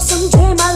心醉满。